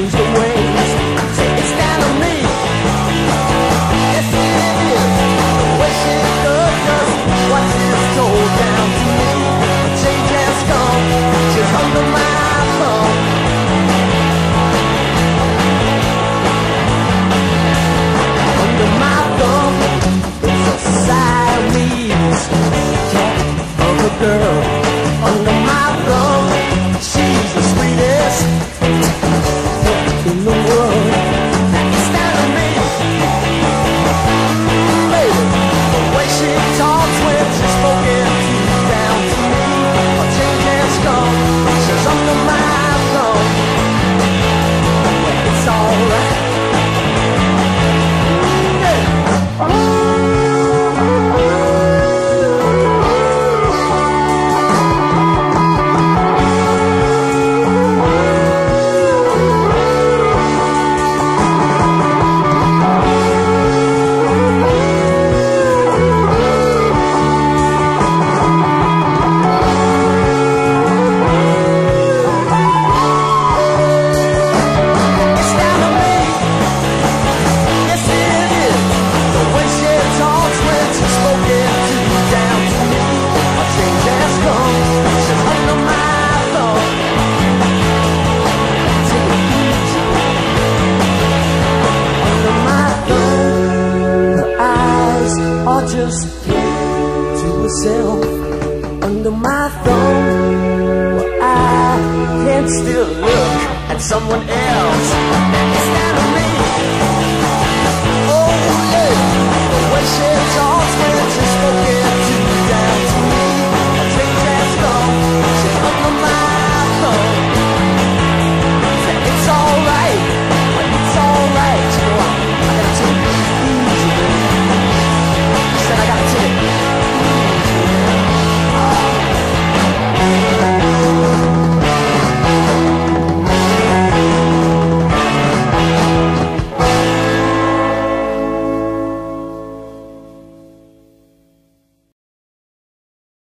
change the way gorgeous to herself under my thumb. Well, I can still look at someone else.